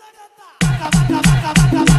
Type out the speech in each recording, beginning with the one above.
¡Taca, taca, taca!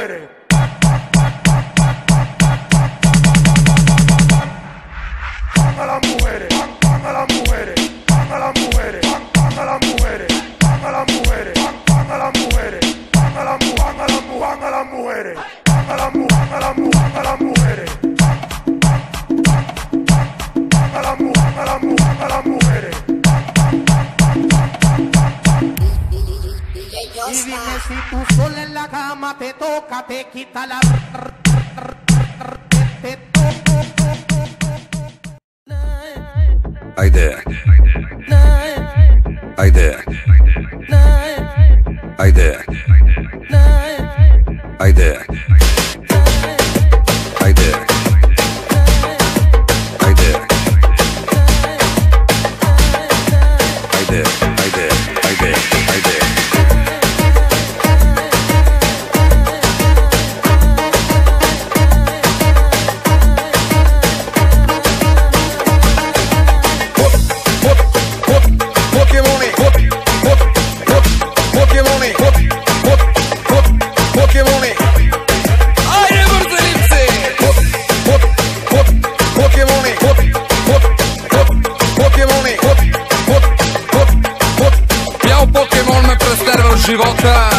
muere. A las mujeres, van a las mujeres, van a las mujeres, van a las mujeres, van a las mujeres, van a las mujeres, van a las mujeres, van a las mujeres, van a las mujeres. Y dime si tú sola en la cama te toca, te quita la... Te Ahí de. Ahí de. Ahí de. Ahí de. żywota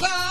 cloud.